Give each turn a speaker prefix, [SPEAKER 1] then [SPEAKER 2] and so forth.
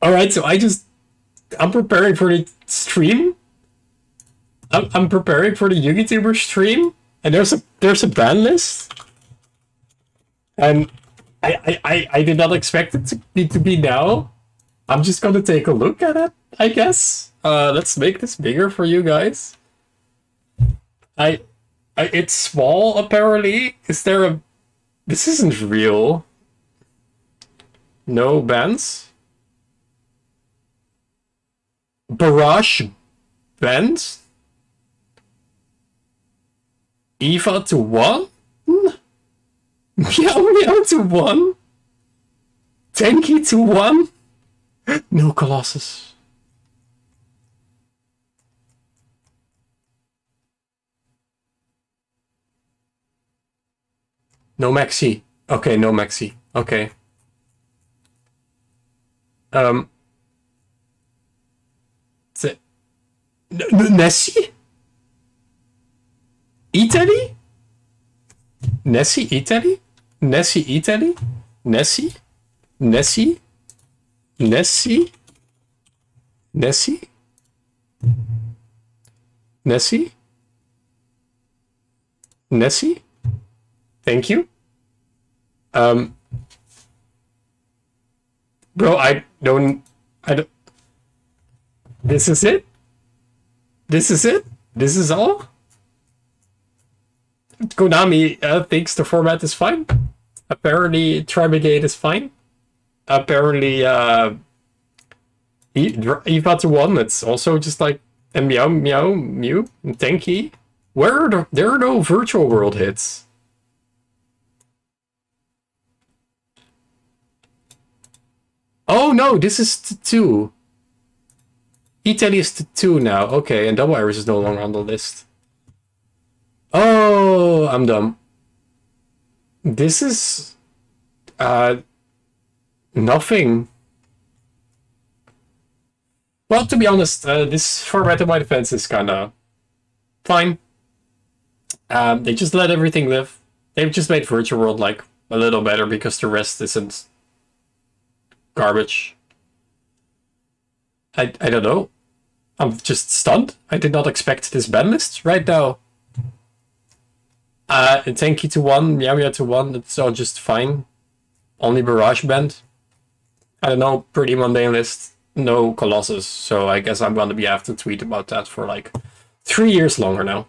[SPEAKER 1] All right, so I just I'm preparing for the stream. I'm I'm preparing for the YouTuber stream, and there's a there's a ban list, and I I I, did not expect it to be to be now. I'm just gonna take a look at it, I guess. Uh, let's make this bigger for you guys. I, I it's small apparently. Is there a? This isn't real. No bans. Barrage bans. Eva to one. Meow meow to one. Tenki to one. No Colossus. No Maxi. Okay, no Maxi. Okay. Um. Nessie? Italy? Nessie Italy? Nessie Italy? Nessie? Nessie? Nessie? Nessie? Nessie? Nessie? Thank you. Um, bro, I don't, I don't, this is it? This is it? This is all? Konami uh, thinks the format is fine. Apparently, Tri-Brigade is fine. Apparently, uh, Eva to one, it's also just like a meow meow mew and Tenki. Where are the, there are no virtual world hits. Oh no, this is two. Italy is to two now. Okay, and Double Iris is no longer on the list. Oh, I'm dumb. This is uh nothing. Well, to be honest, uh, this format of my defense is kind of fine. Um, they just let everything live. They've just made Virtual World like a little better because the rest isn't garbage. I I don't know. I'm just stunned. I did not expect this ban list right now. Uh, Tenki to one, Meow Meow to one, it's all just fine. Only Barrage band. I don't know, pretty mundane list. No Colossus, so I guess I'm gonna be have to tweet about that for like three years longer now.